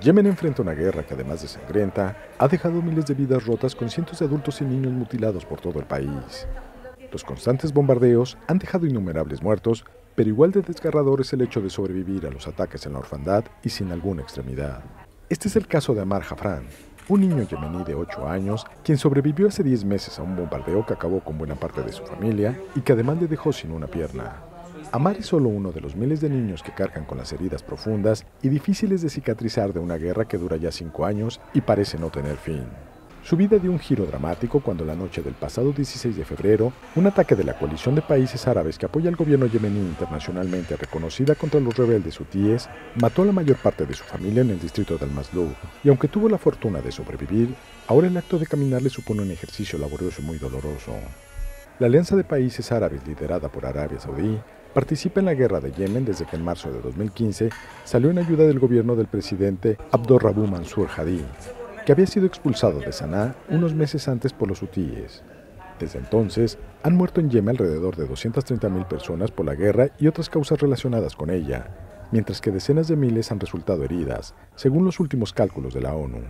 Yemen enfrenta una guerra que además de sangrienta, ha dejado miles de vidas rotas con cientos de adultos y niños mutilados por todo el país. Los constantes bombardeos han dejado innumerables muertos, pero igual de desgarrador es el hecho de sobrevivir a los ataques en la orfandad y sin alguna extremidad. Este es el caso de Amar Jafran, un niño yemení de 8 años, quien sobrevivió hace 10 meses a un bombardeo que acabó con buena parte de su familia y que además le dejó sin una pierna. Amar es solo uno de los miles de niños que cargan con las heridas profundas y difíciles de cicatrizar de una guerra que dura ya cinco años y parece no tener fin. Su vida dio un giro dramático cuando la noche del pasado 16 de febrero, un ataque de la coalición de países árabes que apoya al gobierno yemení internacionalmente reconocida contra los rebeldes hutíes, mató a la mayor parte de su familia en el distrito del Maslow, y aunque tuvo la fortuna de sobrevivir, ahora el acto de caminar le supone un ejercicio laborioso y muy doloroso. La Alianza de Países Árabes liderada por Arabia Saudí participa en la guerra de Yemen desde que en marzo de 2015 salió en ayuda del gobierno del presidente Abdurrabu Mansur Hadi, que había sido expulsado de Sanaa unos meses antes por los hutíes. Desde entonces, han muerto en Yemen alrededor de 230.000 personas por la guerra y otras causas relacionadas con ella, mientras que decenas de miles han resultado heridas, según los últimos cálculos de la ONU.